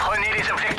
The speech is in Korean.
헌 일이 좀 생.